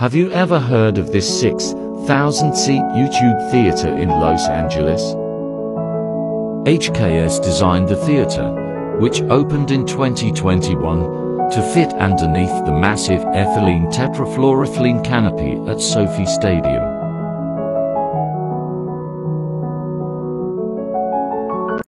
Have you ever heard of this 6,000-seat YouTube theater in Los Angeles? HKS designed the theater, which opened in 2021, to fit underneath the massive ethylene tetrafluoroethylene canopy at SoFi Stadium.